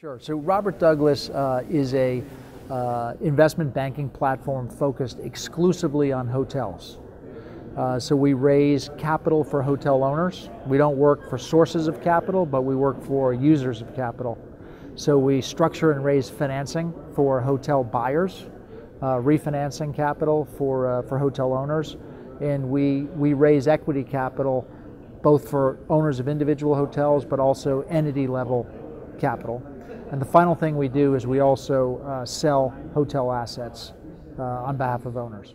Sure. So Robert Douglas uh, is a uh, investment banking platform focused exclusively on hotels. Uh, so we raise capital for hotel owners. We don't work for sources of capital, but we work for users of capital. So we structure and raise financing for hotel buyers, uh, refinancing capital for uh, for hotel owners, and we we raise equity capital both for owners of individual hotels, but also entity level capital. And the final thing we do is we also uh, sell hotel assets uh, on behalf of owners.